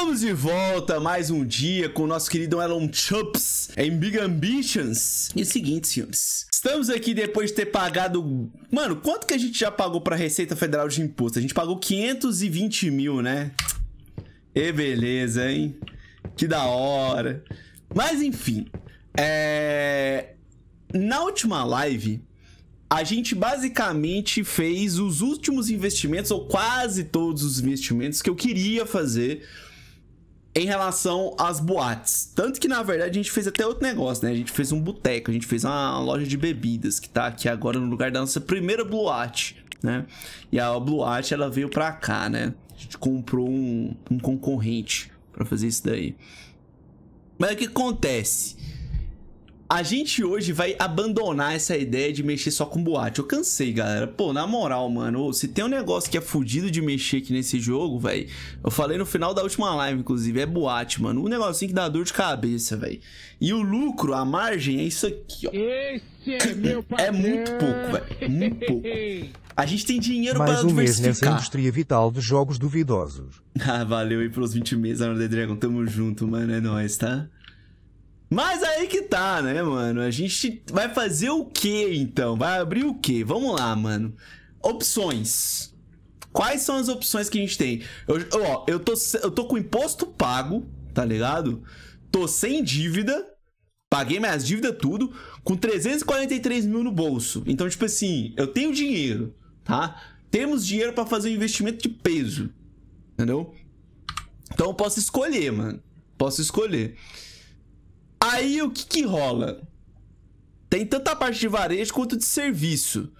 Estamos de volta mais um dia com o nosso querido Elon Chups em Big Ambitions. E o seguinte, senhores. Estamos aqui depois de ter pagado... Mano, quanto que a gente já pagou pra Receita Federal de Imposto? A gente pagou 520 mil, né? E beleza, hein? Que da hora. Mas enfim, é... Na última live, a gente basicamente fez os últimos investimentos, ou quase todos os investimentos que eu queria fazer em relação às boates. Tanto que, na verdade, a gente fez até outro negócio, né? A gente fez um boteco, a gente fez uma loja de bebidas, que tá aqui agora no lugar da nossa primeira boate, né? E a boate, ela veio pra cá, né? A gente comprou um, um concorrente para fazer isso daí. Mas o que acontece? A gente hoje vai abandonar essa ideia de mexer só com boate. Eu cansei, galera. Pô, na moral, mano, se tem um negócio que é fudido de mexer aqui nesse jogo, velho. Eu falei no final da última live, inclusive, é boate, mano. Um negocinho que dá dor de cabeça, velho. E o lucro, a margem é isso aqui, ó. Esse é meu É muito pouco, velho. Muito pouco. A gente tem dinheiro Mais para um mês nessa diversificar. indústria vital de jogos duvidosos. Ah, valeu aí pelos 20 meses da The Dragon. Tamo junto, mano. É nóis, tá? Mas aí que tá, né, mano? A gente vai fazer o que então? Vai abrir o que? Vamos lá, mano. Opções. Quais são as opções que a gente tem? Eu, ó, eu tô, eu tô com imposto pago, tá ligado? Tô sem dívida. Paguei minhas dívidas tudo. Com 343 mil no bolso. Então, tipo assim, eu tenho dinheiro, tá? Temos dinheiro pra fazer um investimento de peso. Entendeu? Então eu posso escolher, mano. Posso escolher. Aí o que que rola? Tem tanto a parte de varejo quanto de serviço.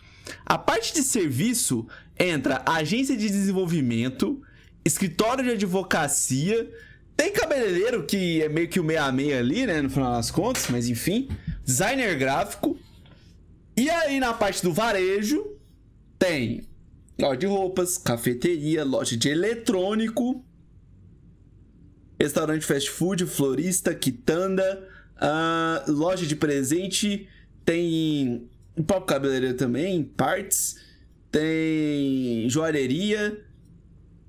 A parte de serviço entra agência de desenvolvimento, escritório de advocacia, tem cabeleireiro que é meio que o meia a meia ali, né, no final das contas, mas enfim, designer gráfico. E aí na parte do varejo tem loja de roupas, cafeteria, loja de eletrônico, restaurante fast food, florista, quitanda, ah, loja de presente, tem próprio cabeleireiro também, parts, tem joalheria,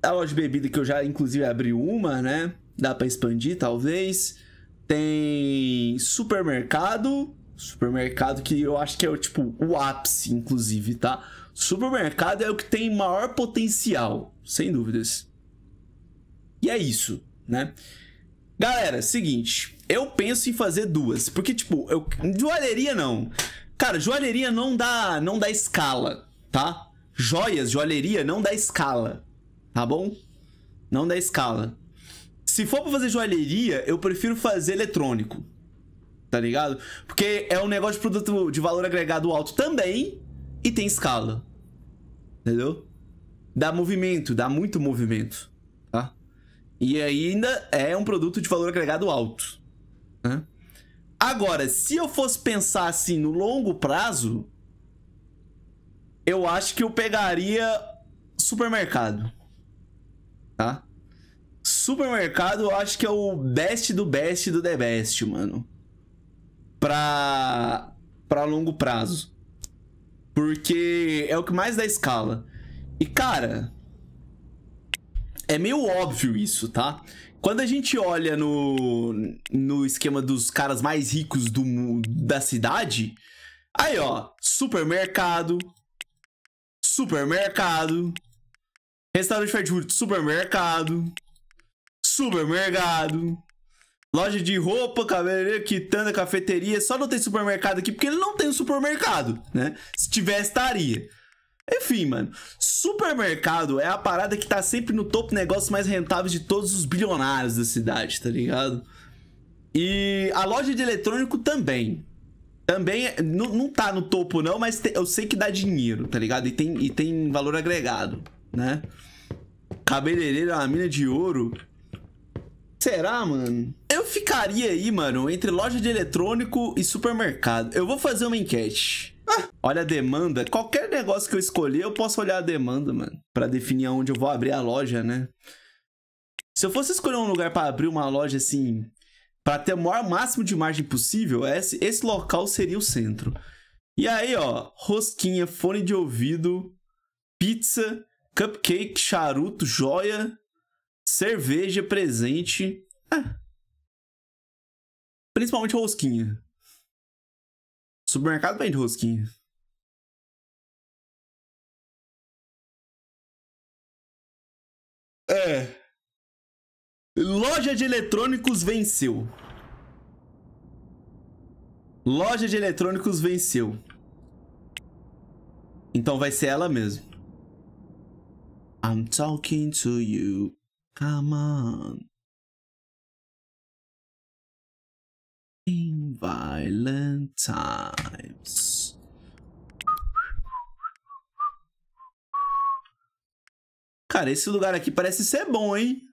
a loja de bebida que eu já inclusive abri uma, né? Dá pra expandir talvez. Tem supermercado, supermercado que eu acho que é o tipo o ápice inclusive, tá? Supermercado é o que tem maior potencial, sem dúvidas. E é isso, né? Galera, seguinte, eu penso em fazer duas, porque tipo, eu joalheria não. Cara, joalheria não dá, não dá escala, tá? Joias, joalheria não dá escala, tá bom? Não dá escala. Se for pra fazer joalheria, eu prefiro fazer eletrônico. Tá ligado? Porque é um negócio de produto de valor agregado alto também e tem escala. Entendeu? Dá movimento, dá muito movimento? E ainda é um produto de valor agregado alto. Né? Agora, se eu fosse pensar assim no longo prazo, eu acho que eu pegaria supermercado. Tá? Supermercado eu acho que é o best do best do the best, mano. Pra, pra longo prazo. Porque é o que mais dá escala. E cara, é meio óbvio isso, tá? Quando a gente olha no, no esquema dos caras mais ricos do, da cidade, aí ó, supermercado, supermercado, restaurante fast food, supermercado, supermercado, loja de roupa, cabeleireiro, quitanda, cafeteria, só não tem supermercado aqui porque ele não tem um supermercado, né? Se tivesse, estaria. Enfim, mano, supermercado é a parada que tá sempre no topo negócios mais rentáveis de todos os bilionários da cidade, tá ligado? E a loja de eletrônico também. Também não, não tá no topo, não, mas eu sei que dá dinheiro, tá ligado? E tem, e tem valor agregado, né? Cabeleireiro é uma mina de ouro. Será, mano? Eu ficaria aí, mano, entre loja de eletrônico e supermercado. Eu vou fazer uma enquete. Ah, olha a demanda. Qualquer negócio que eu escolher, eu posso olhar a demanda, mano. Pra definir aonde eu vou abrir a loja, né? Se eu fosse escolher um lugar pra abrir uma loja assim, pra ter o maior máximo de margem possível, esse, esse local seria o centro. E aí, ó, rosquinha, fone de ouvido, pizza, cupcake, charuto, joia, cerveja presente. É. Principalmente rosquinha. Supermercado vende rosquinha. É. Loja de eletrônicos venceu. Loja de eletrônicos venceu. Então vai ser ela mesmo. I'm talking to you. Come on. In violent times. Cara, esse lugar aqui parece ser bom, hein?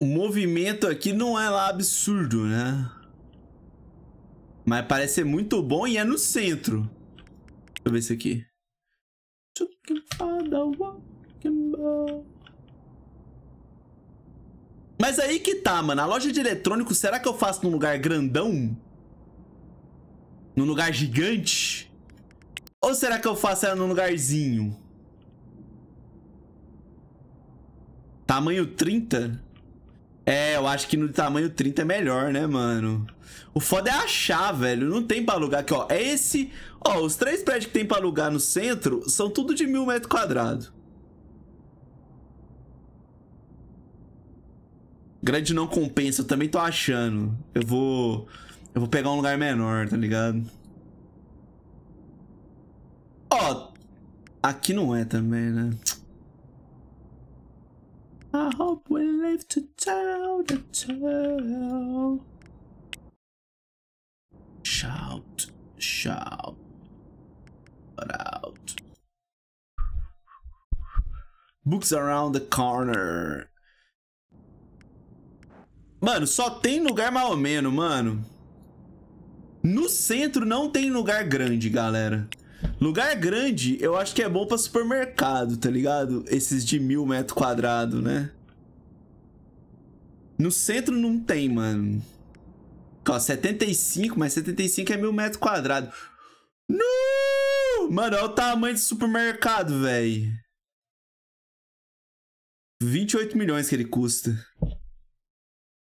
O movimento aqui não é lá absurdo, né? Mas parece ser muito bom e é no centro. Deixa eu ver isso aqui. Mas aí que tá, mano. A loja de eletrônicos, será que eu faço num lugar grandão? Num lugar gigante? Ou será que eu faço ela num lugarzinho? Tamanho 30? É, eu acho que no tamanho 30 é melhor, né, mano? O foda é achar, velho. Não tem pra alugar aqui, ó. É esse... Ó, os três prédios que tem pra alugar no centro são tudo de mil metros quadrados. Grande não compensa, eu também tô achando. Eu vou... Eu vou pegar um lugar menor, tá ligado? Ó, aqui não é também, né? I hope we live to tell the tale. Shout, shout, out. Books around the corner. Mano, só tem lugar mal ou menos, mano. No centro não tem lugar grande, galera. Lugar grande, eu acho que é bom pra supermercado, tá ligado? Esses de mil metros quadrados, né? No centro não tem, mano. Ó, 75, mas 75 é mil metros quadrados. Não! Mano, olha o tamanho do supermercado, velho. 28 milhões que ele custa.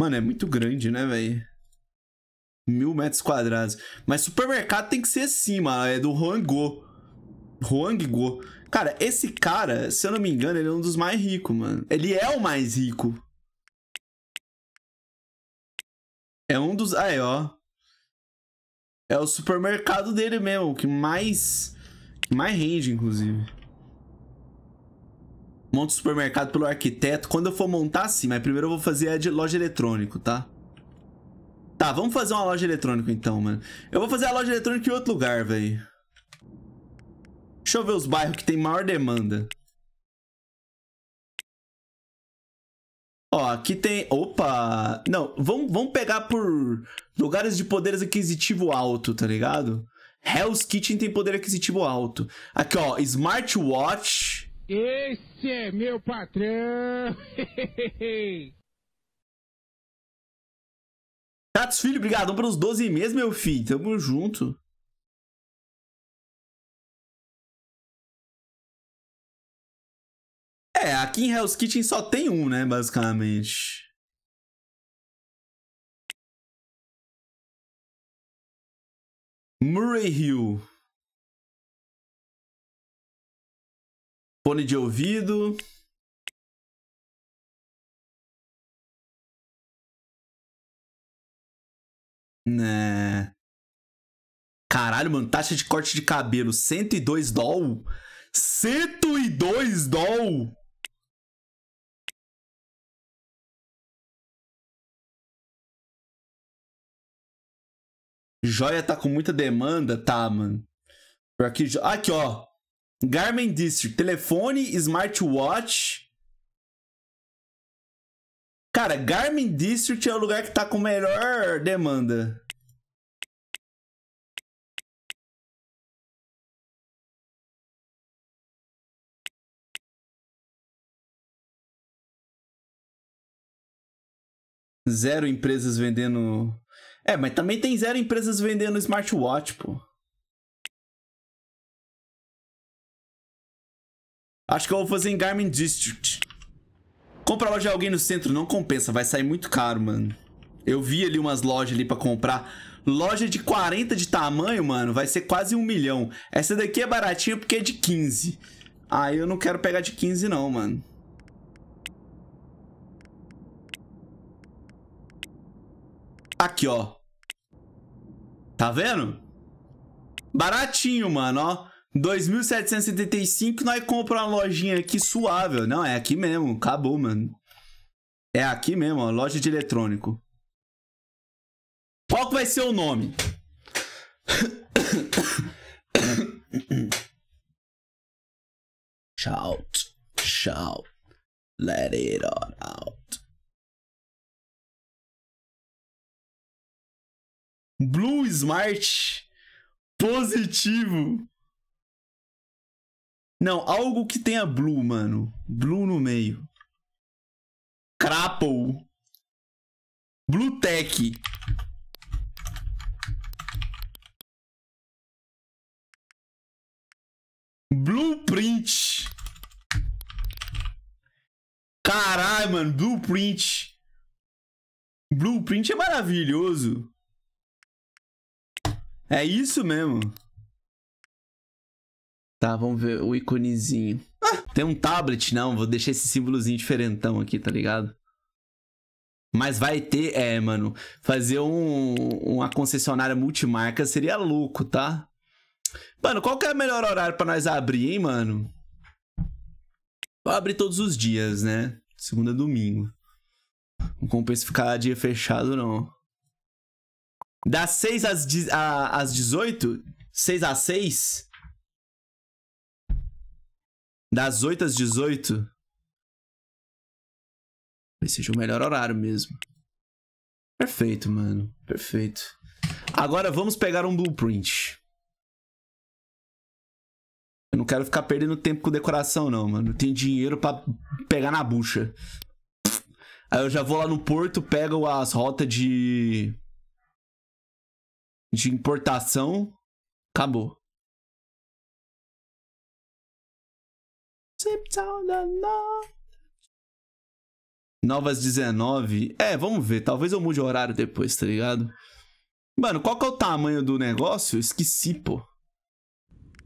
Mano, é muito grande, né, velho? mil metros quadrados. Mas supermercado tem que ser assim, mano. É do Huango. Huanggo. Cara, esse cara, se eu não me engano, ele é um dos mais ricos, mano. Ele é o mais rico. É um dos. Aí, ó. É o supermercado dele mesmo, que mais. Que mais rende, inclusive. Monta o supermercado pelo arquiteto. Quando eu for montar, sim, mas primeiro eu vou fazer a de loja eletrônico, tá? Tá, vamos fazer uma loja eletrônica então, mano. Eu vou fazer a loja eletrônica em outro lugar, velho. Deixa eu ver os bairros que tem maior demanda. Ó, aqui tem... Opa! Não, vamos, vamos pegar por lugares de poder aquisitivo alto, tá ligado? Hell's Kitchen tem poder aquisitivo alto. Aqui, ó, Smartwatch. Esse é meu patrão! Tatos Filho, obrigado pelos 12 meses, meu filho. Tamo junto. É, aqui em Hell's Kitchen só tem um, né, basicamente. Murray Hill. Fone de ouvido. Né. Caralho, mano, taxa de corte de cabelo, 102 doll? 102 doll? Joia tá com muita demanda? Tá, mano. Aqui, aqui, ó. Garmin District. Telefone, smartwatch. Cara, Garmin District é o lugar que tá com melhor demanda. Zero empresas vendendo. É, mas também tem zero empresas vendendo smartwatch, pô. Acho que eu vou fazer em Garmin District. Comprar loja de alguém no centro não compensa, vai sair muito caro, mano. Eu vi ali umas lojas ali pra comprar. Loja de 40 de tamanho, mano, vai ser quase um milhão. Essa daqui é baratinha porque é de 15. Aí eu não quero pegar de 15 não, mano. Aqui, ó. Tá vendo? Baratinho, mano, ó. 2.775, nós compramos uma lojinha aqui suave. Não, é aqui mesmo. Acabou, mano. É aqui mesmo, ó. Loja de eletrônico. Qual que vai ser o nome? Shout. Shout. Let it all out. Blue Smart. Positivo. Não, algo que tenha blue, mano. Blue no meio. Crapple. Blue Tech. Blueprint. Caralho, mano. Blueprint. Blueprint é maravilhoso. É isso mesmo. Tá, vamos ver o íconezinho. Ah, tem um tablet? Não, vou deixar esse símbolozinho diferentão aqui, tá ligado? Mas vai ter, é, mano, fazer um, uma concessionária multimarca seria louco, tá? Mano, qual que é o melhor horário pra nós abrir, hein, mano? Vou abrir todos os dias, né? Segunda a domingo. Não compensa ficar dia fechado, não. Das 6 às, às 18? 6 às 6? Das 8 às 18? Esse seja o melhor horário mesmo. Perfeito, mano. Perfeito. Agora vamos pegar um blueprint. Eu não quero ficar perdendo tempo com decoração, não, mano. Tem dinheiro pra pegar na bucha. Aí eu já vou lá no porto, pego as rotas de de importação, acabou. Novas 19. É, vamos ver. Talvez eu mude o horário depois, tá ligado? Mano, qual que é o tamanho do negócio? Esqueci, pô.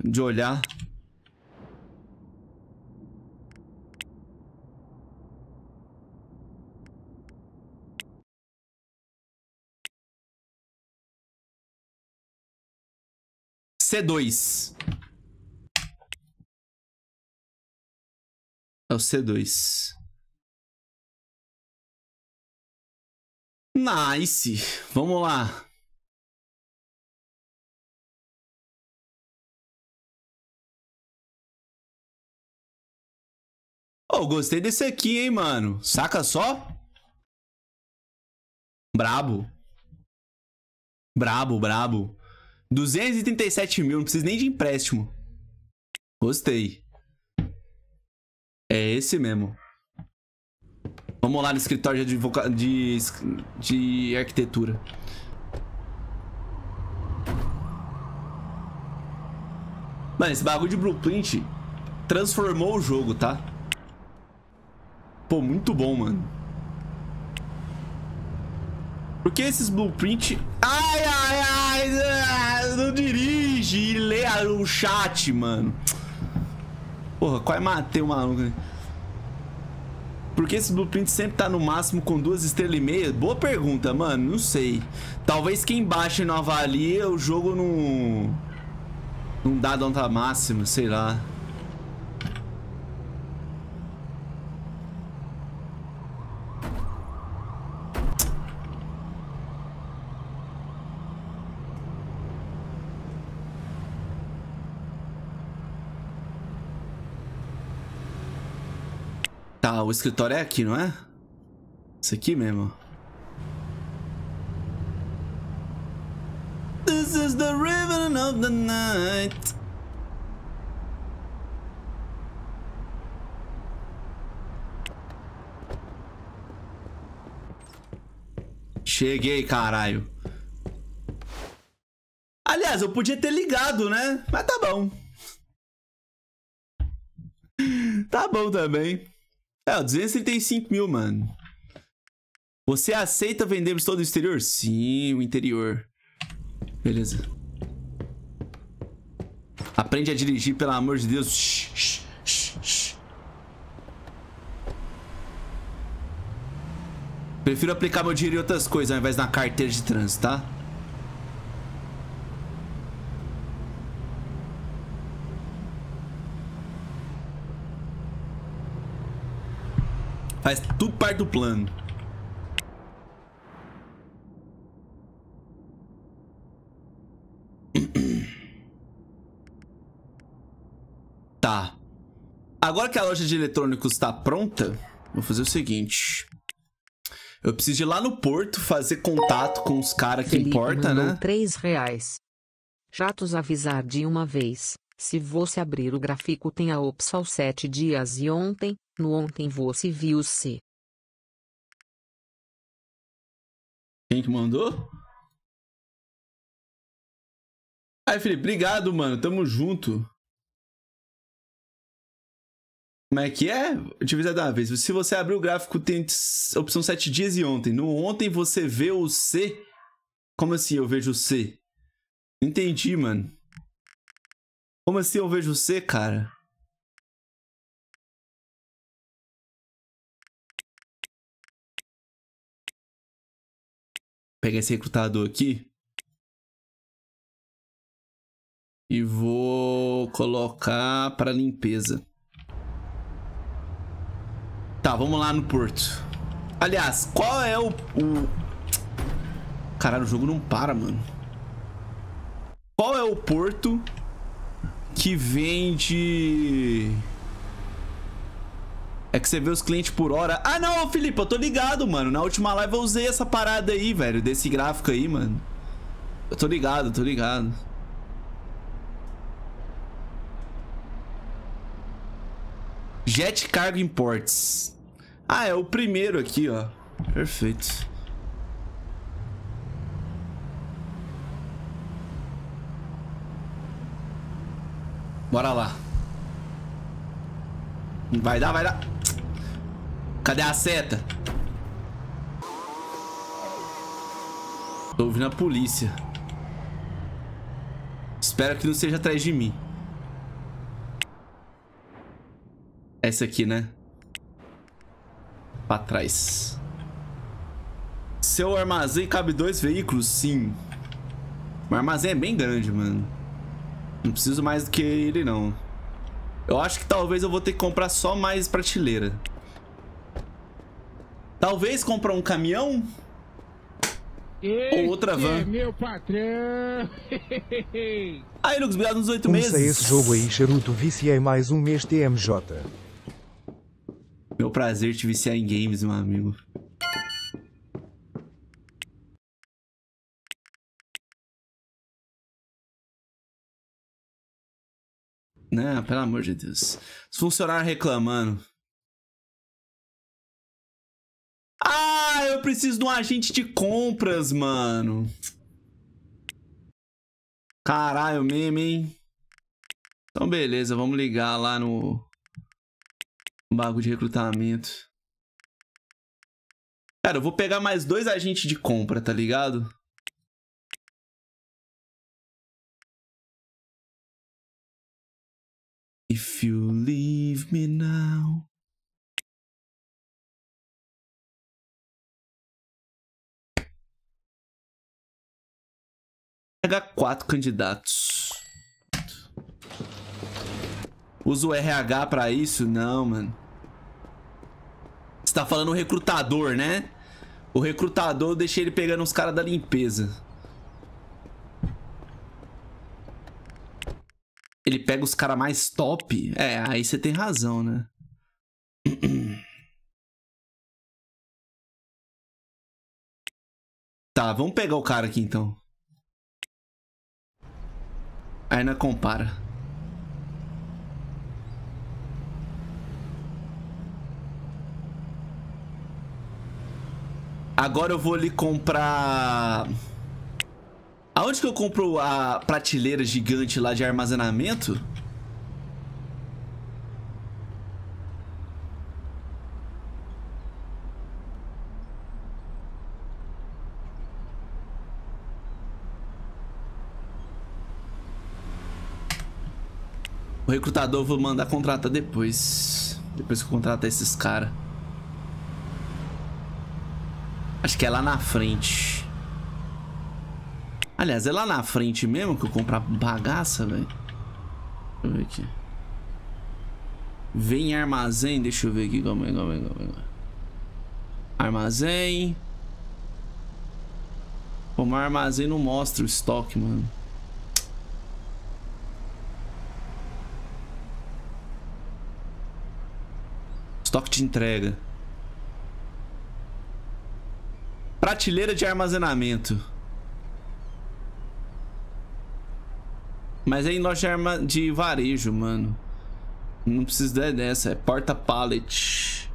De olhar. C2. É o C2. Nice. Vamos lá. Oh, gostei desse aqui, hein, mano. Saca só? Brabo. Brabo, brabo. 237 mil, não precisa nem de empréstimo. Gostei. É esse mesmo. Vamos lá no escritório de, de, de arquitetura. Mano, esse bagulho de blueprint transformou o jogo, tá? Pô, muito bom, mano. Porque esses blueprint... Ai, ai, ai, não dirige e lê o chat, mano. Porra, quase matei o maluco. Por que esse blueprint sempre tá no máximo com duas estrelas e meia? Boa pergunta, mano. Não sei. Talvez quem baixa e não avalia, o jogo não... Não dá nota máxima, sei lá. Tá, o escritório é aqui, não é? Isso aqui mesmo. This is the rhythm of the night. Cheguei, caralho. Aliás, eu podia ter ligado, né? Mas tá bom. Tá bom também. É, 235 mil, mano. Você aceita vendermos todo o exterior? Sim, o interior. Beleza. Aprende a dirigir, pelo amor de Deus. Shh, shh, shh, shh. Prefiro aplicar meu dinheiro em outras coisas ao invés na carteira de trânsito, tá? Faz tudo parte do plano. Tá. Agora que a loja de eletrônicos está pronta, vou fazer o seguinte. Eu preciso ir lá no porto fazer contato com os caras que importa, né? três reais. Jatos avisar de uma vez. Se você abrir o gráfico tem a opção sete dias e ontem, no ontem você viu se. Quem que mandou? Aí, Felipe, obrigado, mano. Tamo junto. Como é que é? Deixa eu da vez. Se você abrir o gráfico, tem opção 7 dias e ontem. No ontem você vê o C. Como assim eu vejo o C? Entendi, mano. Como assim eu vejo o C, cara? Pegar esse recrutador aqui. E vou colocar para limpeza. Tá, vamos lá no porto. Aliás, qual é o, o... Caralho, o jogo não para, mano. Qual é o porto que vende... É que você vê os clientes por hora. Ah, não, Felipe, eu tô ligado, mano. Na última live eu usei essa parada aí, velho. Desse gráfico aí, mano. Eu tô ligado, tô ligado. Jet Cargo Imports. Ah, é o primeiro aqui, ó. Perfeito. Bora lá. Vai dar, vai dar. Cadê a seta? Tô ouvindo a polícia. Espero que não seja atrás de mim. Essa aqui, né? Pra trás. Seu armazém cabe dois veículos? Sim. O armazém é bem grande, mano. Não preciso mais do que ele, não. Eu acho que talvez eu vou ter que comprar só mais prateleira. Talvez comprar um caminhão? Ou outra van. É meu patrão. Aí, Lucas, obrigado nos oito Comecei meses. esse jogo aí, charuto, viciei mais um mês TMJ. Meu prazer te viciar em games, meu amigo. Não, pelo amor de Deus. Os funcionários reclamando. Ah, eu preciso de um agente de compras, mano. Caralho, meme, hein? Então, beleza, vamos ligar lá no bagulho de recrutamento. Cara, eu vou pegar mais dois agentes de compra, tá ligado? If you leave me now. Pegar quatro candidatos. Usa o RH pra isso? Não, mano. Você tá falando o recrutador, né? O recrutador, eu deixei ele pegando os caras da limpeza. Ele pega os caras mais top? É, aí você tem razão, né? Tá, vamos pegar o cara aqui então. Não compara. Agora eu vou ali comprar... Aonde que eu compro a prateleira gigante lá de armazenamento? Recrutador eu vou mandar contratar depois. Depois que eu contratar esses caras. Acho que é lá na frente. Aliás, é lá na frente mesmo que eu comprar bagaça, velho. Deixa eu ver aqui. Vem em armazém. Deixa eu ver aqui. Calma aí, calma aí, calma aí. Armazém. Como armazém não mostra o estoque, mano. Estoque de entrega. Prateleira de armazenamento. Mas é em loja de, arma... de varejo, mano. Não precisa dessa. É porta pallet.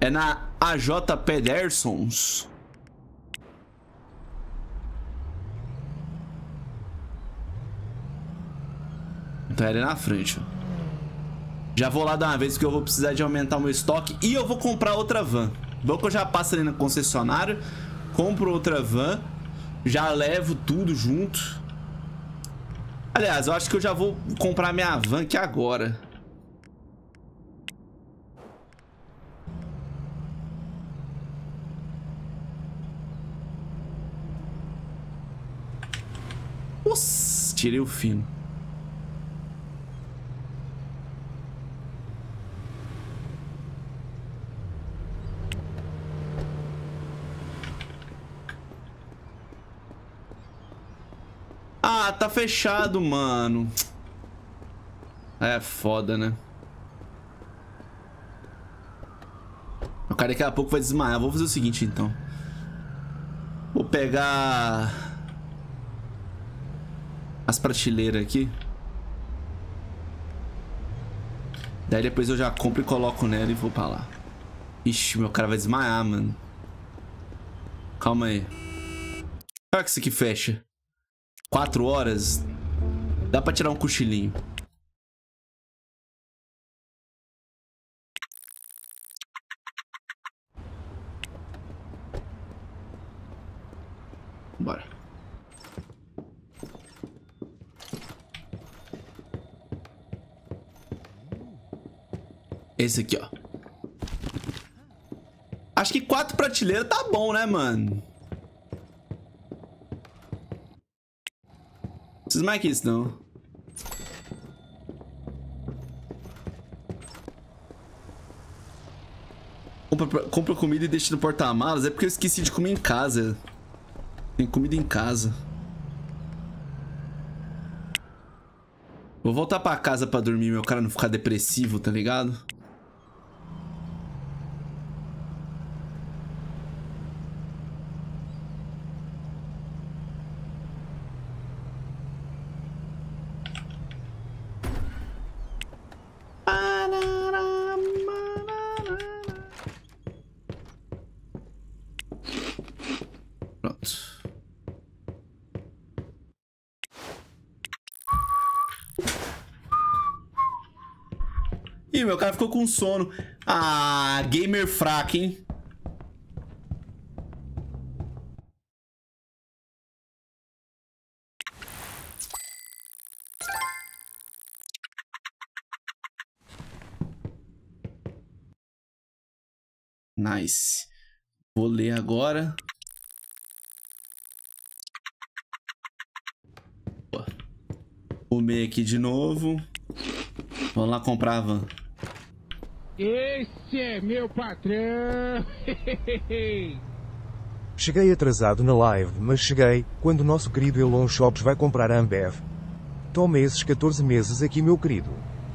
É na AJ Pedersons. Então é ali na frente, ó. Já vou lá dar uma vez que eu vou precisar de aumentar o meu estoque e eu vou comprar outra van. Bom que eu já passo ali na concessionária, compro outra van, já levo tudo junto. Aliás, eu acho que eu já vou comprar minha van aqui agora. Nossa, tirei o fino. Ah, tá fechado, mano. É foda, né? O cara daqui a pouco vai desmaiar. Vou fazer o seguinte, então. Vou pegar... As prateleiras aqui. Daí depois eu já compro e coloco nela e vou pra lá. Ixi, meu cara vai desmaiar, mano. Calma aí. Será que isso aqui fecha? Quatro horas. Dá pra tirar um cochilinho. Bora. Esse aqui, ó. Acho que quatro prateleiras tá bom, né, mano? Que isso, não. Compra, compra comida e deixa no porta-malas. É porque eu esqueci de comer em casa. Tem comida em casa. Vou voltar pra casa pra dormir, meu cara não ficar depressivo, tá ligado? Cara ficou com sono. Ah, gamer fraco, hein? Nice. Vou ler agora. Comer aqui de novo. Vamos lá comprar a van. Esse é meu patrão. Cheguei atrasado na live, mas cheguei, quando o nosso querido Elon Shops vai comprar a Ambev. Toma esses 14 meses aqui, meu querido.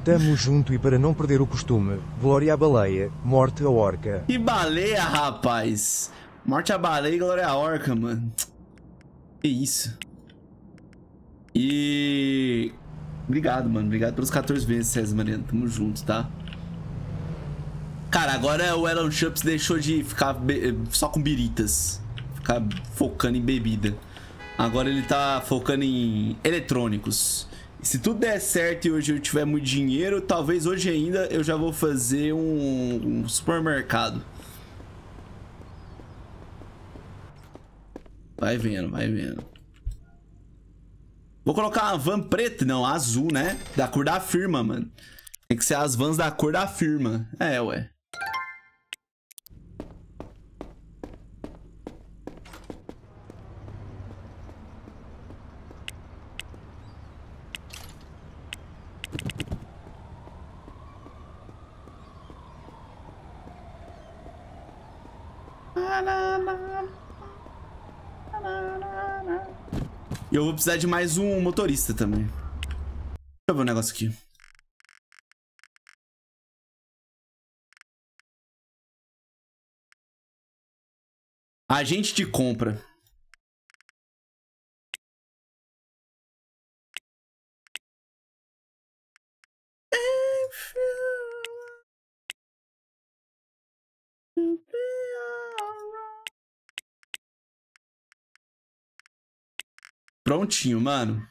Tamo junto e para não perder o costume, glória à baleia, morte à orca. Que baleia, rapaz! Morte à baleia e glória à orca, mano. Que isso. E... Obrigado, mano. Obrigado pelos 14 meses, César Mariano. Tamo junto, tá? Cara, agora o Elon Chups deixou de ficar só com biritas. Ficar focando em bebida. Agora ele tá focando em eletrônicos. Se tudo der certo e hoje eu tiver muito dinheiro, talvez hoje ainda eu já vou fazer um, um supermercado. Vai vendo, vai vendo. Vou colocar uma van preta, não, azul, né? Da cor da firma, mano. Tem que ser as vans da cor da firma. É, ué. E eu vou precisar de mais um motorista também. Deixa eu ver um negócio aqui. Agente de compra. Prontinho, mano.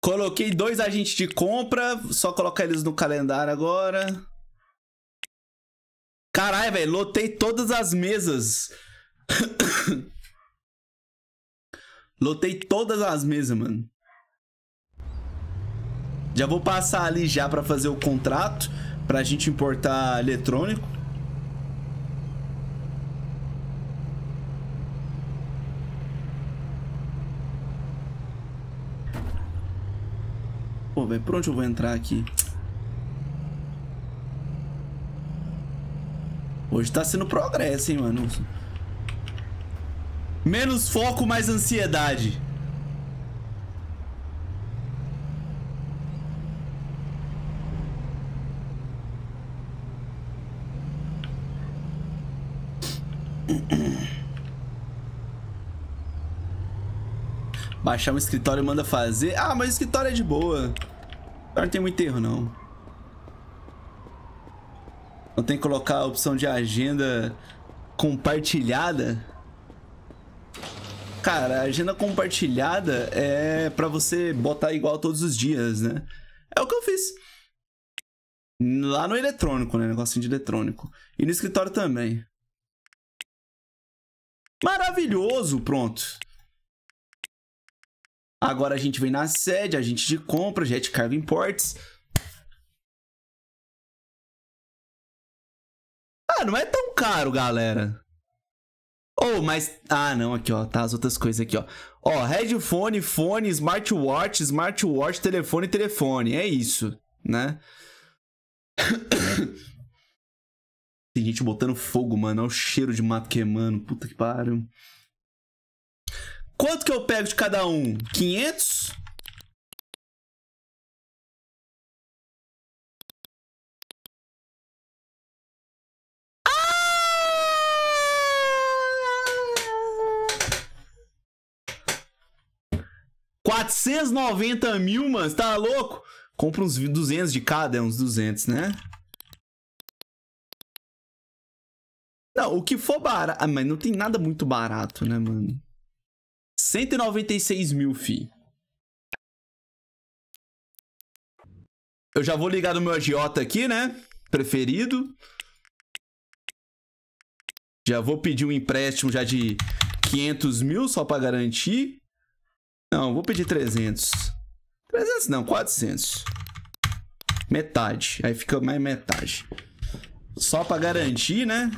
Coloquei dois agentes de compra. Só colocar eles no calendário agora. Caralho, velho. Lotei todas as mesas. Lotei todas as mesas, mano. Já vou passar ali já pra fazer o contrato. Pra gente importar eletrônico. Pô, velho, por onde eu vou entrar aqui? Hoje tá sendo progresso, hein, mano? Menos foco, mais ansiedade. Baixar um escritório e manda fazer. Ah, mas escritório é de boa. Não tem muito erro, não. Não tem que colocar a opção de agenda compartilhada. Cara, a agenda compartilhada é pra você botar igual todos os dias, né? É o que eu fiz. Lá no eletrônico, né? Negocinho de eletrônico. E no escritório também. Maravilhoso, pronto. Agora a gente vem na sede, a gente de compra, Jet Cargo Imports. Ah, não é tão caro, galera. Oh, mas... Ah, não, aqui, ó. Tá as outras coisas aqui, ó. Ó, headphone, fone, smartwatch, smartwatch, telefone, telefone. É isso, né? Tem gente botando fogo, mano. Olha o cheiro de mato queimando. Puta que pariu. Quanto que eu pego de cada um? 500? Quatrocentos noventa mil, mano, você tá louco? Compra uns 200 de cada, é uns 200, né? Não, o que for barato... Ah, mas não tem nada muito barato, né, mano? 196 mil, fi. Eu já vou ligar no meu agiota aqui, né? Preferido. Já vou pedir um empréstimo já de 500 mil só pra garantir. Não, vou pedir 300. 300 não, 400. Metade. Aí fica mais metade. Só pra garantir, né?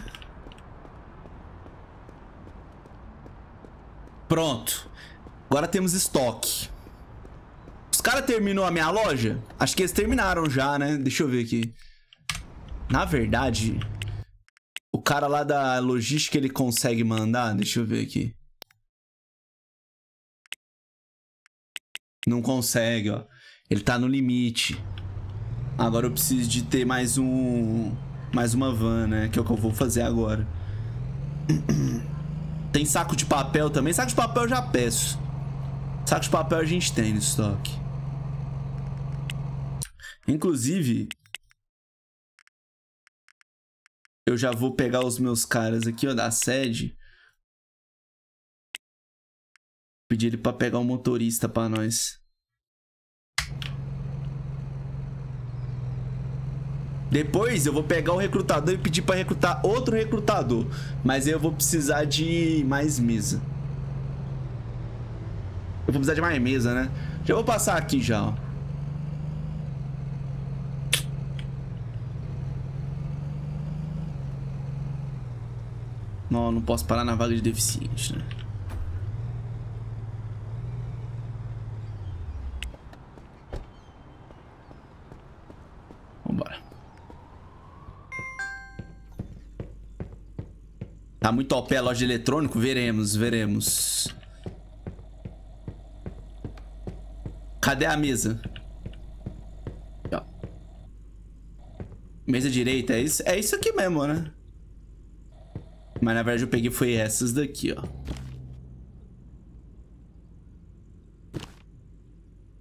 Pronto. Agora temos estoque. Os caras terminou a minha loja? Acho que eles terminaram já, né? Deixa eu ver aqui. Na verdade, o cara lá da logística, ele consegue mandar? Deixa eu ver aqui. Não consegue, ó. Ele tá no limite. Agora eu preciso de ter mais um... Mais uma van, né? Que é o que eu vou fazer agora. Tem saco de papel também. Saco de papel eu já peço. Saco de papel a gente tem no estoque. Inclusive, eu já vou pegar os meus caras aqui, ó, da sede. Pedir ele pra pegar um motorista pra nós. Depois eu vou pegar o recrutador e pedir para recrutar outro recrutador. Mas eu vou precisar de mais mesa. Eu vou precisar de mais mesa, né? Já vou passar aqui já, ó. Não, não posso parar na vaga de deficiente, né? Tá muito ao pé a loja de eletrônico? Veremos, veremos. Cadê a mesa? Ó. Mesa direita, é isso, é isso aqui mesmo, né? Mas na verdade eu peguei foi essas daqui, ó.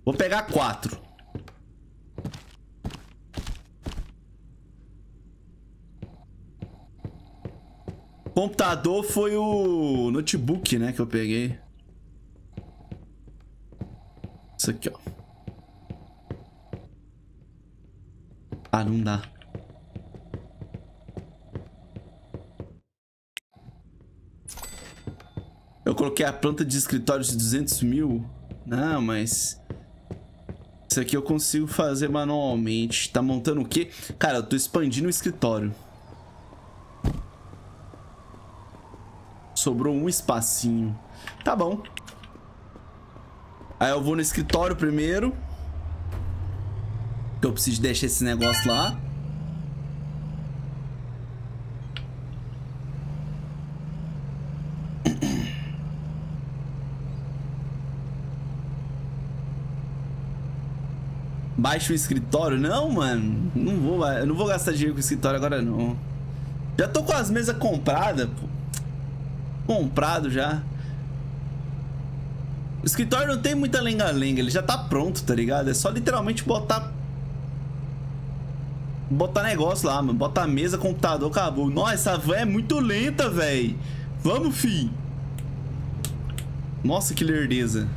Vou pegar quatro. Computador foi o notebook, né, que eu peguei. Isso aqui, ó. Ah, não dá. Eu coloquei a planta de escritório de 200 mil. Não, mas... Isso aqui eu consigo fazer manualmente. Tá montando o quê? Cara, eu tô expandindo o escritório. Sobrou um espacinho. Tá bom. Aí eu vou no escritório primeiro. Que eu preciso deixar esse negócio lá. Baixa o escritório? Não, mano. Não vou, não vou gastar dinheiro com o escritório agora, não. Já tô com as mesas compradas, pô. Comprado já. O escritório não tem muita lenga-lenga, ele já tá pronto, tá ligado? É só literalmente botar... Botar negócio lá, mano. Botar mesa, computador, acabou. Nossa, essa van é muito lenta, velho. Vamos, fi. Nossa, que lerdeza.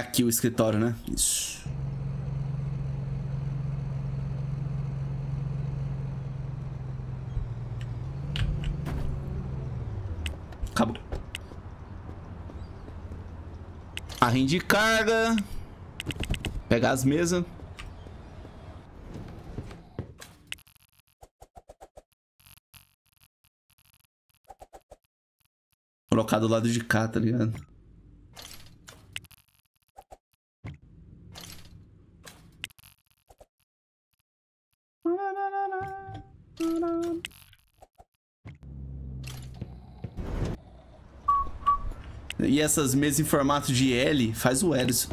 Aqui o escritório, né? Isso. Acabou. Carrinho de carga. Pegar as mesas. Colocar do lado de cá, tá ligado? Essas mesas em formato de L faz o Ellison.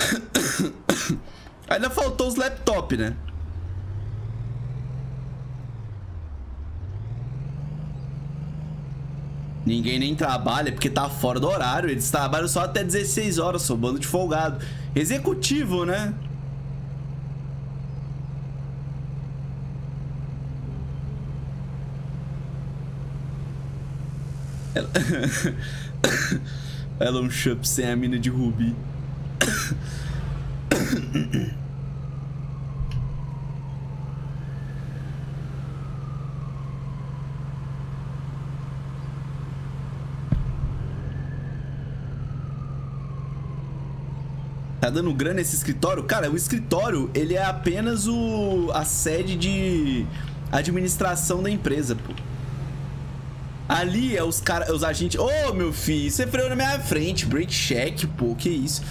Ainda faltou os laptops, né? Ninguém nem trabalha porque tá fora do horário. Eles trabalham só até 16 horas, sou bando de folgado. Executivo, né? Ela... Ela é um chup sem a mina de Ruby. Tá dando grana esse escritório? Cara, o escritório, ele é apenas o a sede de administração da empresa, pô. Ali é os caras, os agentes... Ô, oh, meu filho, você freou na minha frente. Break check, pô, que isso.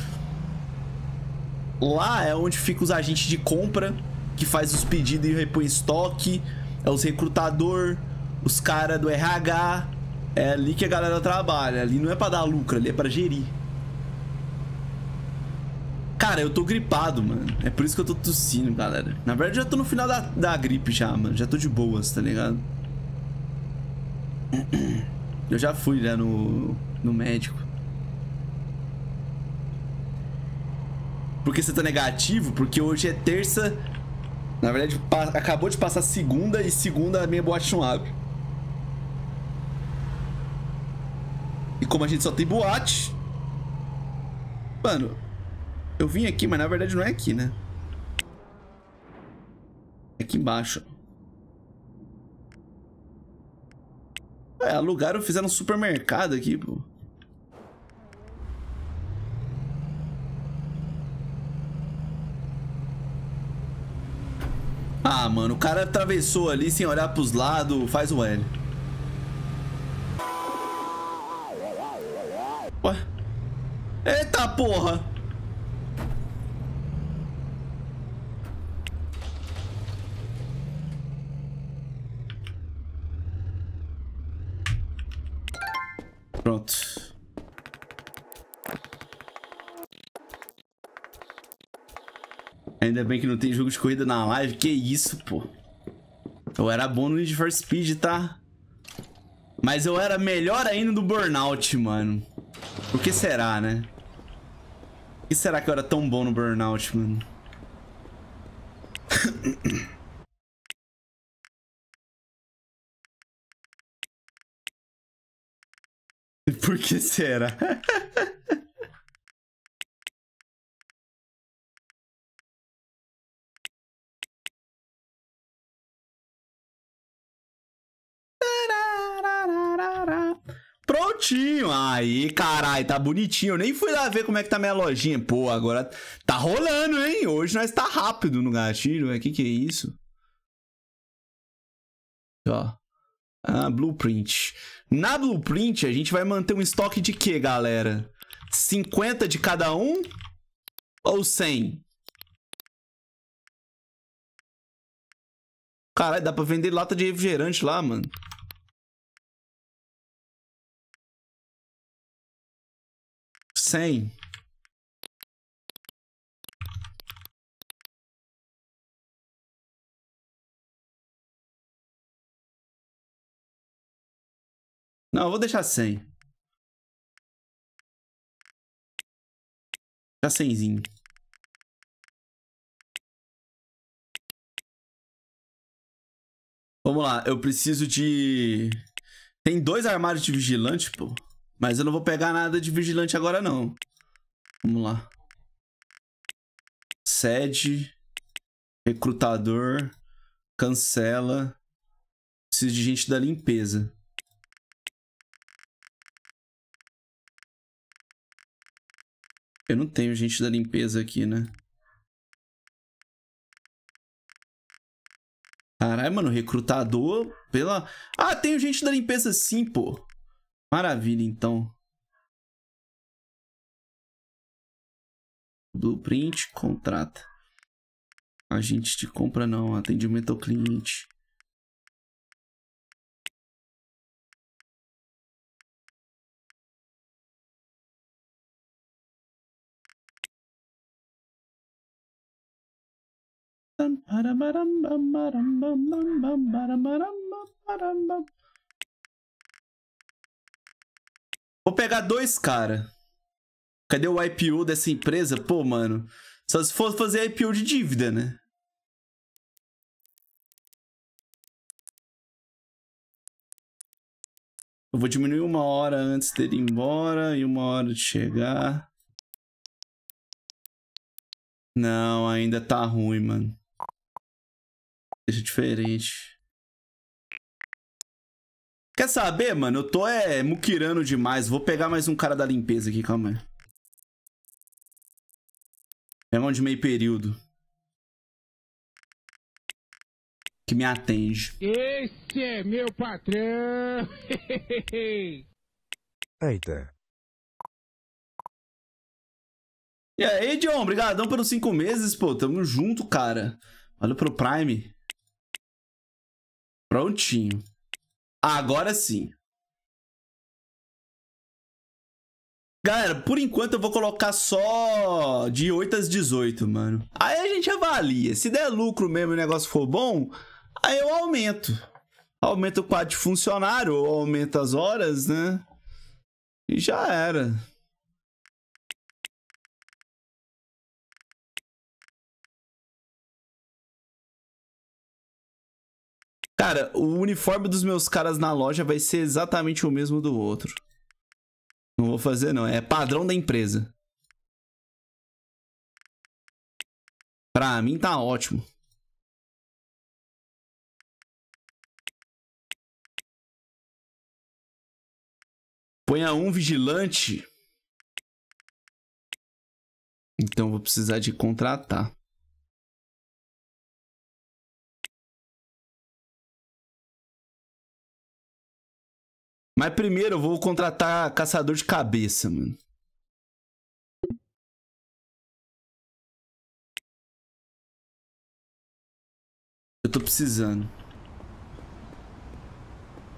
Lá é onde fica os agentes de compra, que faz os pedidos e repõe estoque. É os recrutador, os caras do RH. É ali que a galera trabalha. Ali não é pra dar lucro, ali é pra gerir. Cara, eu tô gripado, mano. É por isso que eu tô tossindo, galera. Na verdade, eu já tô no final da, da gripe já, mano. Já tô de boas, tá ligado? Eu já fui, né, no, no médico. Por que você tá negativo? Porque hoje é terça. Na verdade, acabou de passar segunda e segunda a minha boate não abre. E como a gente só tem boate... Mano, eu vim aqui, mas na verdade não é aqui, né? É aqui embaixo. É, alugaram, fizeram um supermercado aqui, pô. Ah, mano, o cara atravessou ali sem olhar pros lados, faz o L. Ué? Eita porra! Ainda bem que não tem jogo de corrida na live. Que isso, pô. Eu era bom no Need for Speed, tá? Mas eu era melhor ainda no Burnout, mano. Por que será, né? Por que será que eu era tão bom no Burnout, mano? Por que será? Prontinho. Aí, carai, tá bonitinho. Eu nem fui lá ver como é que tá minha lojinha. Pô, agora tá rolando, hein? Hoje nós tá rápido no gatilho. O que que é isso? Ó. Ah, blueprint. Na blueprint, a gente vai manter um estoque de quê, galera? 50 de cada um? Ou 100? Caralho, dá pra vender lata de refrigerante lá, mano. Cem. Não, eu vou deixar 100. Já 100zinho. Vamos lá, eu preciso de... Tem dois armários de vigilante, pô. Mas eu não vou pegar nada de vigilante agora, não. Vamos lá. Sede. Recrutador. Cancela. Preciso de gente da limpeza. Eu não tenho gente da limpeza aqui, né? Caralho, mano, recrutador pela... Ah, tenho gente da limpeza sim, pô. Maravilha, então. Blueprint, contrata. Agente de compra não, atendimento ao cliente. Vou pegar dois, cara. Cadê o IPO dessa empresa? Pô, mano. Só se for fazer IPO de dívida, né? Eu vou diminuir uma hora antes dele ir embora e uma hora de chegar. Não, ainda tá ruim, mano. Deixa diferente. Quer saber, mano? Eu tô é muquirando demais. Vou pegar mais um cara da limpeza aqui, calma aí. É mão de meio período. Que me atende. Esse é meu patrão. Eita. E aí, John? Obrigadão pelos cinco meses, pô. Tamo junto, cara. Olha pro Prime. Prontinho. Agora sim. Galera, por enquanto eu vou colocar só de 8 às 18, mano. Aí a gente avalia. Se der lucro mesmo e o negócio for bom, aí eu aumento. Aumento o quadro de funcionário, ou aumento as horas, né? E já era. Cara, o uniforme dos meus caras na loja vai ser exatamente o mesmo do outro. Não vou fazer, não. É padrão da empresa. Pra mim tá ótimo. Ponha um vigilante. Então vou precisar de contratar. Mas primeiro eu vou contratar caçador de cabeça, mano. Eu tô precisando.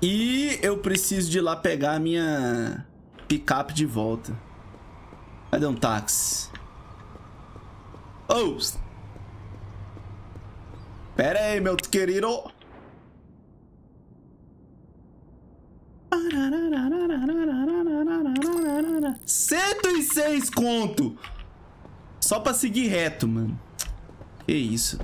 E eu preciso de ir lá pegar a minha picape de volta. Cadê um táxi? Oh! Pera aí, meu querido. 106 conto! Só pra seguir reto, mano. Que isso?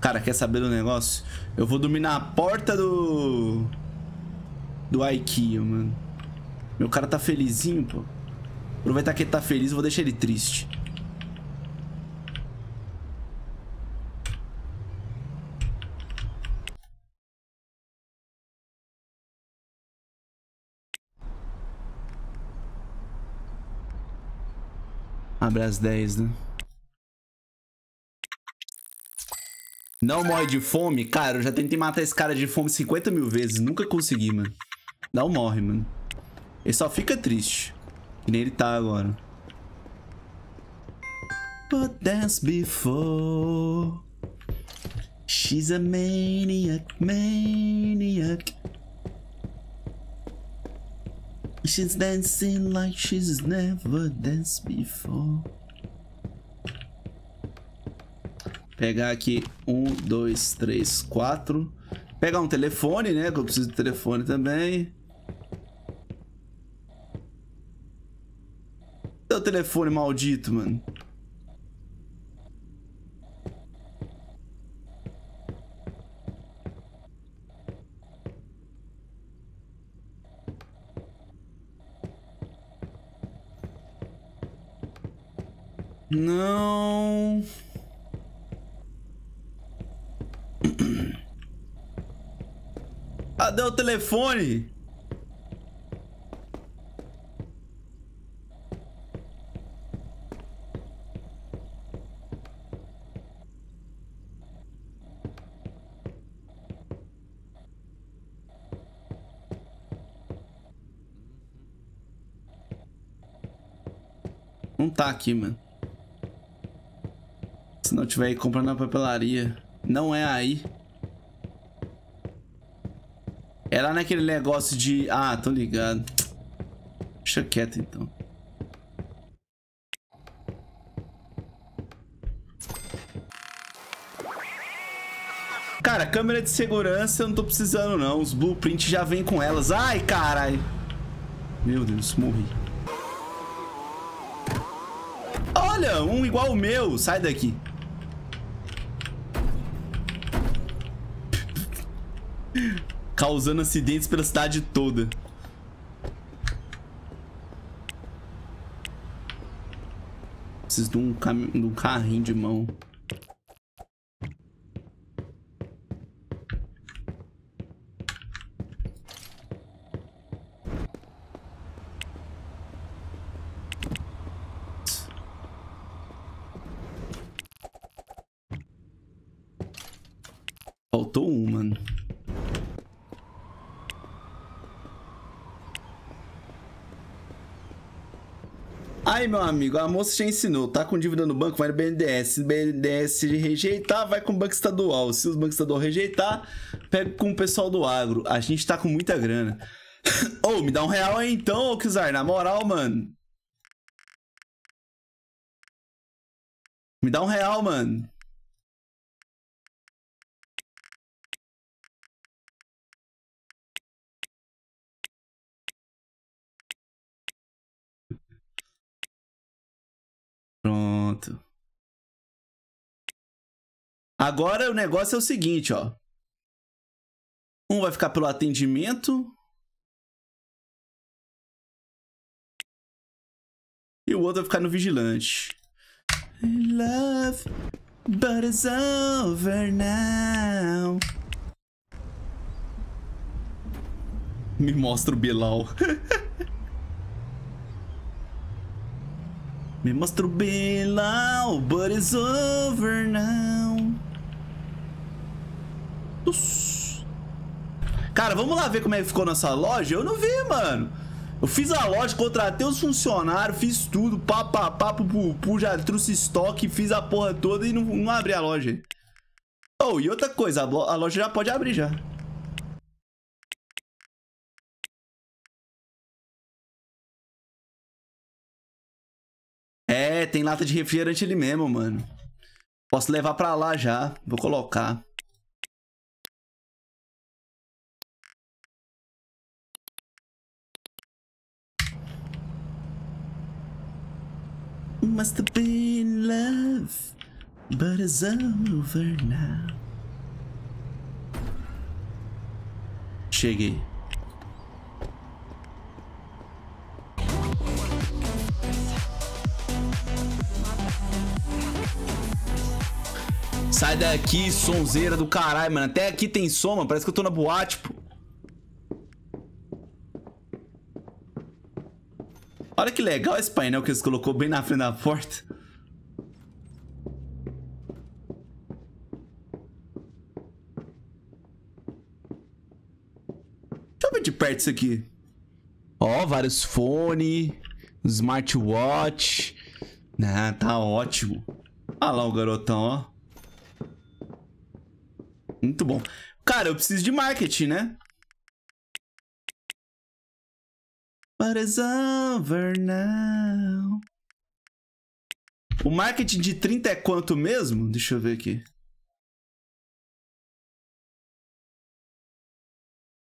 Cara, quer saber do negócio? Eu vou dormir na porta do... Do IKEA, mano. Meu cara tá felizinho, pô. Aproveitar que ele tá feliz, eu vou deixar ele triste. Abre às 10, né? Não morre de fome? Cara, eu já tentei matar esse cara de fome 50 mil vezes. Nunca consegui, mano. Não morre, mano. Ele só fica triste. Que nem ele tá agora. But that's before. She's a maniac, maniac. She's dancing like she's never danced before. Pegar aqui um, dois, três, quatro. Pegar um telefone, né? Que eu preciso de telefone também. O telefone maldito, mano? Não. Cadê o telefone? Não tá aqui, mano. Não tiver aí comprando na papelaria. Não é aí. É lá naquele negócio de... Ah, tô ligado. Deixa quieto, então. Cara, câmera de segurança eu não tô precisando, não. Os blueprints já vêm com elas. Ai, caralho. Meu Deus, morri. Olha, um igual o meu. Sai daqui. Causando acidentes pela cidade toda. Preciso de um, cam... de um carrinho de mão. Faltou um, mano. Aí, meu amigo, a moça já ensinou, tá com dívida no banco, vai no BNDES. Se o BNDES rejeitar, vai com o banco estadual. Se os bancos estadual rejeitar, pega com o pessoal do agro. A gente tá com muita grana. Ô, oh, me dá um real aí então, ô Kizar, na moral, mano. Me dá um real, mano. Pronto. Agora o negócio é o seguinte, ó. Um vai ficar pelo atendimento. E o outro vai ficar no vigilante. Love, but it's over now. Me mostra o Bilal. Me mostra o Bilal, but it's over now. Cara, vamos lá ver como é que ficou nossa loja? Eu não vi, mano. Eu fiz a loja, contratei os funcionários, fiz tudo, papapá, pupu, já trouxe estoque, fiz a porra toda e não, não abri a loja. Oh, e outra coisa, a loja já pode abrir já. Tem lata de refrigerante ali mesmo, mano. Posso levar pra lá já. Vou colocar. Must have been love, but it's over now. Cheguei. Sai daqui, sonzeira do caralho, mano. Até aqui tem som, mano. Parece que eu tô na boate, pô. Olha que legal esse painel que eles colocou bem na frente da porta. Deixa eu ver de perto isso aqui. Ó, vários fones, smartwatch. Ah, tá ótimo. Olha lá o garotão, ó. Muito bom. Cara, eu preciso de marketing, né? But it's over now. O marketing de 30 é quanto mesmo? Deixa eu ver aqui.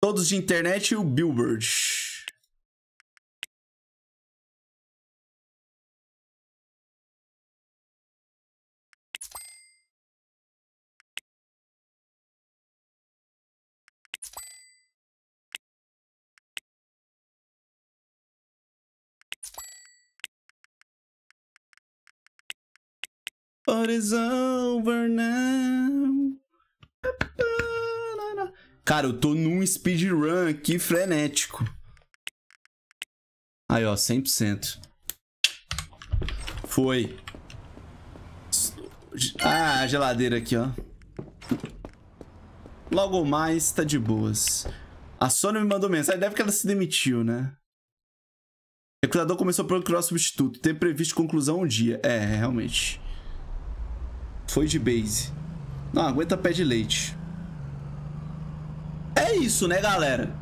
Todos de internet e o Billboard. What is over now? Cara, eu tô num speedrun aqui frenético. Aí, ó, 100%. Foi. Ah, a geladeira aqui, ó. Logo mais, tá de boas. A Sony me mandou mensagem. Deve que ela se demitiu, né? O recrutador começou a procurar substituto. Tem previsto conclusão um dia. É, realmente. Foi de base. Não aguenta pé de leite. É isso, né, galera?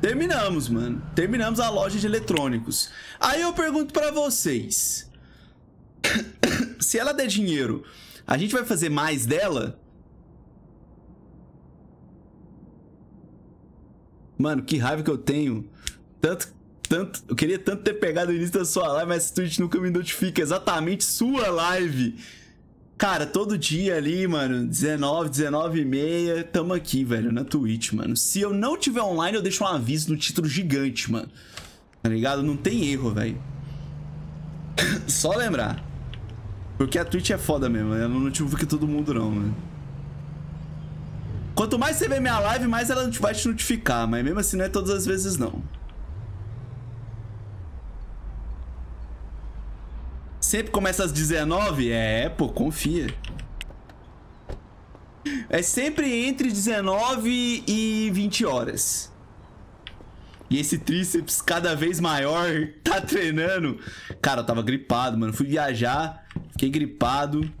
Terminamos, mano. Terminamos a loja de eletrônicos. Aí eu pergunto para vocês. Se ela der dinheiro, a gente vai fazer mais dela? Mano, que raiva que eu tenho. Tanto, tanto, eu queria tanto ter pegado o início da sua live, mas a Twitch nunca me notifica exatamente sua live. Cara, todo dia ali, mano, 19, 19 e meia, tamo aqui, velho, na Twitch, mano. Se eu não tiver online, eu deixo um aviso no título gigante, mano. Tá ligado? Não tem erro, velho. Só lembrar. Porque a Twitch é foda mesmo, ela não notifica todo mundo não, mano. Quanto mais você vê minha live, mais ela vai te notificar, mas mesmo assim não é todas as vezes não. Sempre começa às 19? É, pô, confia. É sempre entre 19 e 20 horas. E esse tríceps cada vez maior, tá treinando. Cara, eu tava gripado, mano. Fui viajar, fiquei gripado.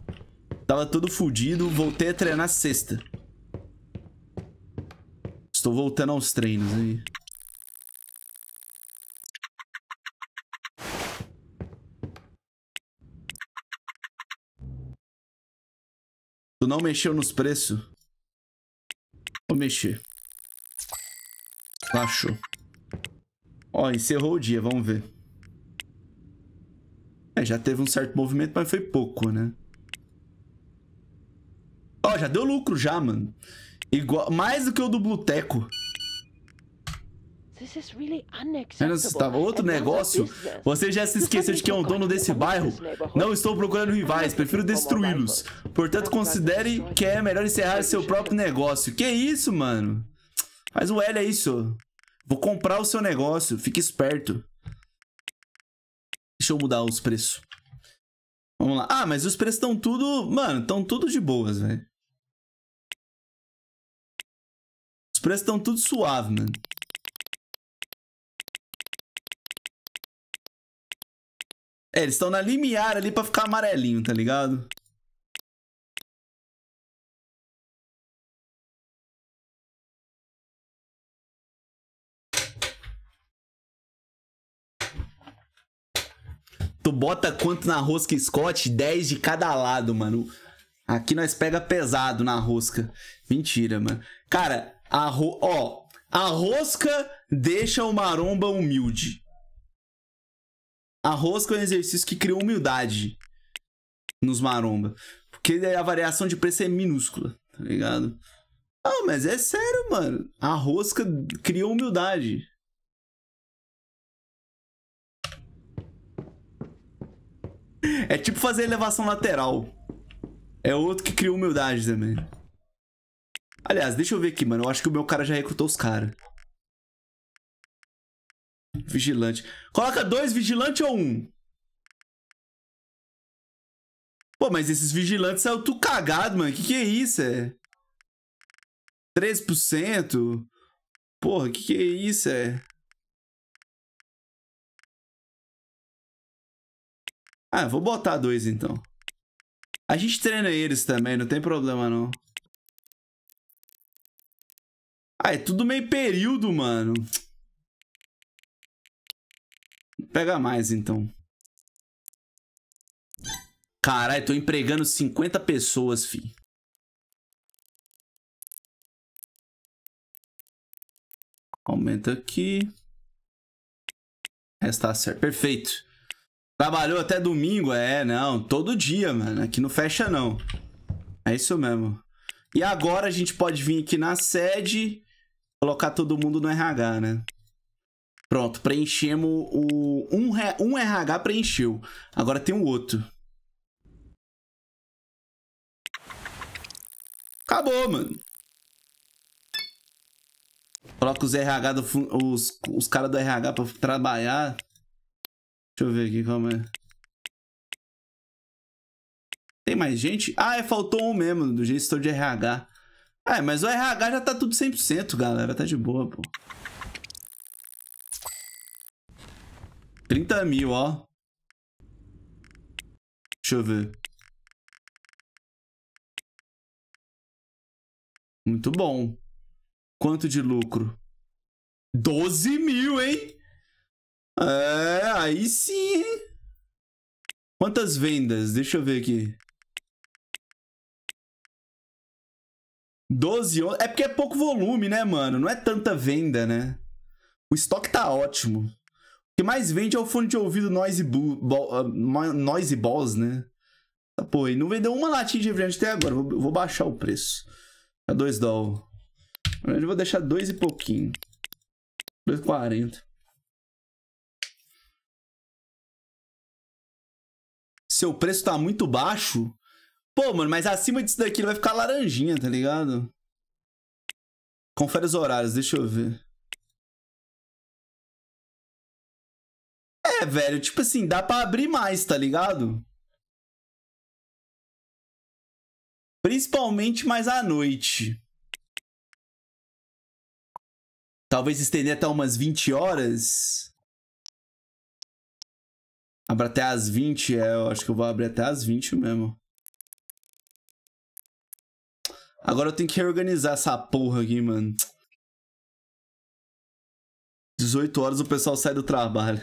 Tava todo fudido, voltei a treinar sexta. Estou voltando aos treinos aí. Tu não mexeu nos preços? Vou mexer. Baixou. Ó, encerrou o dia, vamos ver. É, já teve um certo movimento, mas foi pouco, né? Ó, já deu lucro já, mano. Igual, mais do que o do Bluteco. Menos estava outro negócio. Você já se esqueceu de quem é o dono desse bairro? Não estou procurando rivais, prefiro destruí-los. Portanto, considere que é melhor encerrar seu próprio negócio. Que isso, mano? Faz o L é isso. Vou comprar o seu negócio, fique esperto. Deixa eu mudar os preços. Vamos lá. Ah, mas os preços estão tudo... Mano, estão tudo de boas, velho. Os preços estão tudo suave, mano. É, eles estão na limiar ali pra ficar amarelinho, tá ligado? Tu bota quanto na rosca Scott? 10 de cada lado, mano. Aqui nós pega pesado na rosca. Mentira, mano. Cara, a ro... ó, a rosca deixa o maromba humilde. A rosca é um exercício que cria humildade nos maromba. Porque a variação de preço é minúscula, tá ligado? Ah, mas é sério, mano. A rosca cria humildade. É tipo fazer elevação lateral. É outro que cria humildade também. Aliás, deixa eu ver aqui, mano. Eu acho que o meu cara já recrutou os caras. Vigilante. Coloca dois vigilante ou um? Pô, mas esses vigilantes saiu tudo cagado, mano. Que que é isso, é? 13%? Porra, que que é isso, é? Ah, vou botar dois então. A gente treina eles também, não tem problema não. Ah, é tudo meio período, mano. Pega mais então. Caralho, tô empregando 50 pessoas, fi. Aumenta aqui. Resta certo. Perfeito. Trabalhou até domingo? É, não. Todo dia, mano. Aqui não fecha, não. É isso mesmo. E agora a gente pode vir aqui na sede, colocar todo mundo no RH, né? Pronto, preenchemos o... Um, um RH preencheu. Agora tem o outro. Acabou, mano. Coloca os RH do... Os, os caras do RH pra trabalhar. Deixa eu ver aqui, calma aí. Tem mais gente? Ah, é, faltou um mesmo, do gestor de RH. Ah, mas o RH já tá tudo 100%, galera. Tá de boa, pô. 30 mil, ó. Deixa eu ver. Muito bom. Quanto de lucro? 12 mil, hein? É, aí sim, hein? Quantas vendas? Deixa eu ver aqui. 12, 11. É porque é pouco volume, né, mano? Não é tanta venda, né? O estoque tá ótimo. Que mais vende é o fone de ouvido Noise, Bo Bo uh, Noise Boss, né? Tá, pô, e não vendeu uma latinha de refrigerante até agora. Vou, vou baixar o preço. A 2 dólares. Eu vou deixar 2 e pouquinho. 2,40. seu preço tá muito baixo. Pô, mano, mas acima disso daqui ele vai ficar laranjinha, tá ligado? Confere os horários, deixa eu ver. É, velho, tipo assim, dá pra abrir mais, tá ligado? Principalmente mais à noite. Talvez estender até umas 20 horas. Abra até as 20, é, eu acho que eu vou abrir até as 20 mesmo. Agora eu tenho que reorganizar essa porra aqui, mano. 18 horas o pessoal sai do trabalho.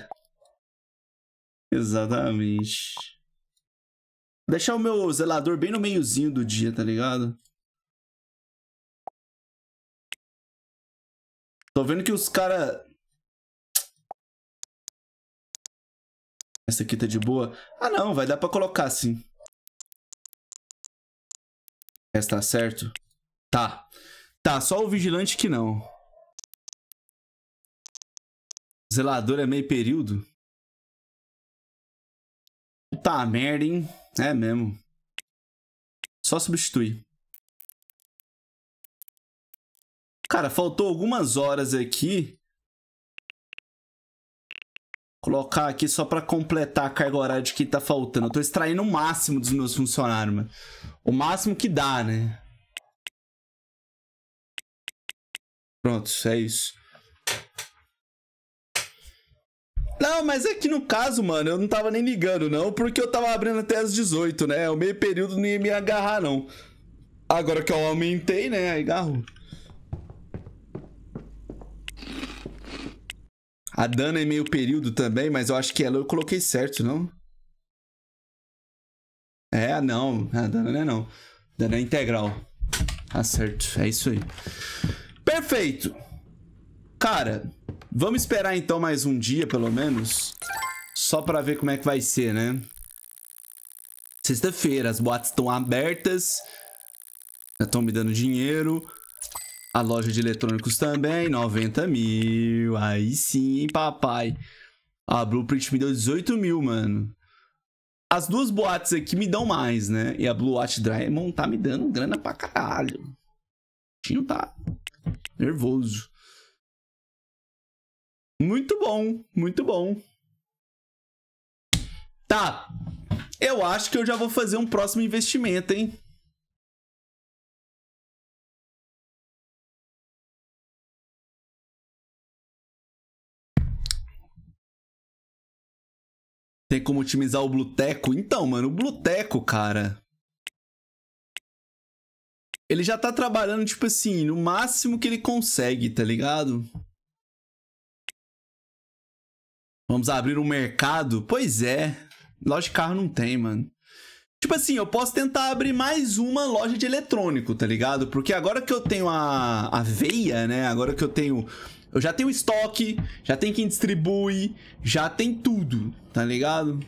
Exatamente. Deixar o meu zelador bem no meiozinho do dia, tá ligado? Tô vendo que os cara... Essa aqui tá de boa. Ah, não. Vai dar pra colocar, sim. Essa tá certo? Tá. Tá, só o vigilante que não. Zelador é meio período? Puta merda, hein? É mesmo. Só substituir. Cara, faltou algumas horas aqui. Colocar aqui só pra completar a carga horária de que tá faltando. Eu tô extraindo o máximo dos meus funcionários, mano. O máximo que dá, né? Pronto, é isso. Não, mas é que no caso, mano, eu não tava nem ligando, não, porque eu tava abrindo até as 18, né? O meio período não ia me agarrar, não. Agora que eu aumentei, né? Aí agarro. A Dana é meio período também, mas eu acho que ela eu coloquei certo, não? É, não. A Dana não é não. Dana é integral. Tá certo. É isso aí. Perfeito. Cara, vamos esperar então mais um dia, pelo menos. Só pra ver como é que vai ser, né? Sexta-feira, as boates estão abertas. Já estão me dando dinheiro. A loja de eletrônicos também, 90 mil. Aí sim, hein, papai. A Blueprint me deu 18 mil, mano. As duas boates aqui me dão mais, né? E a Blue Watch Diamond tá me dando grana pra caralho. O tá nervoso. Muito bom, muito bom. Tá. Eu acho que eu já vou fazer um próximo investimento, hein? Tem como otimizar o Bluteco? Então, mano, o Bluteco, cara. Ele já tá trabalhando, tipo assim, no máximo que ele consegue, tá ligado? Vamos abrir um mercado? Pois é. Loja de carro não tem, mano. Tipo assim, eu posso tentar abrir mais uma loja de eletrônico, tá ligado? Porque agora que eu tenho a, a veia, né? Agora que eu tenho eu já tenho estoque, já tem quem distribui, já tem tudo, tá ligado?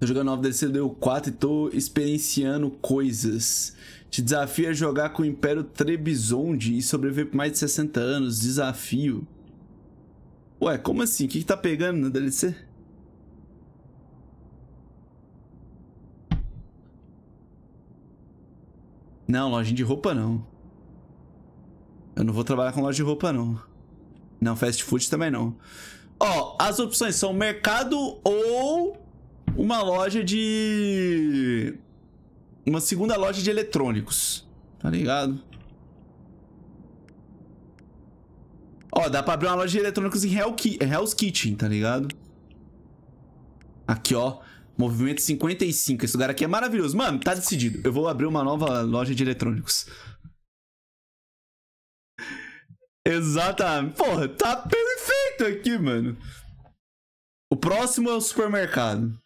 Tô jogando 9 DC deu 4 e tô experienciando coisas. Te desafio a jogar com o Império Trebizonde e sobreviver por mais de 60 anos. Desafio. Ué, como assim? O que, que tá pegando na DLC? Não, lojinha de roupa não. Eu não vou trabalhar com loja de roupa não. Não, fast food também não. Ó, as opções são mercado ou uma loja de... Uma segunda loja de eletrônicos. Tá ligado? Ó, dá pra abrir uma loja de eletrônicos em Hell's Kitchen, tá ligado? Aqui, ó. Movimento 55. Esse lugar aqui é maravilhoso. Mano, tá decidido. Eu vou abrir uma nova loja de eletrônicos. Exatamente. Porra, tá perfeito aqui, mano. O próximo é o supermercado.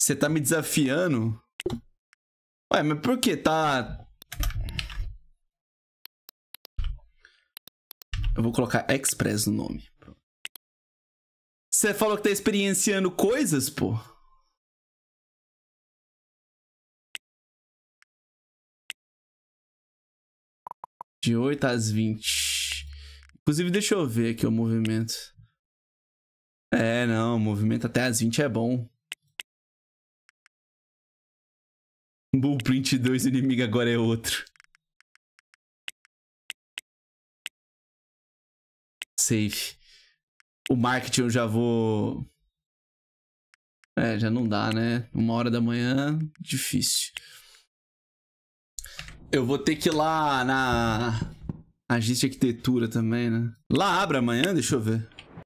Você tá me desafiando? Ué, mas por que? Tá, Eu vou colocar Express no nome. Você falou que tá experienciando coisas, pô? De 8 às 20. Inclusive, deixa eu ver aqui o movimento. É, não, o movimento até às 20 é bom. Blueprint 2, inimigo agora é outro. safe. O marketing eu já vou. É, já não dá, né? Uma hora da manhã, difícil. Eu vou ter que ir lá na agência de arquitetura também, né? Lá abre amanhã? Deixa eu ver.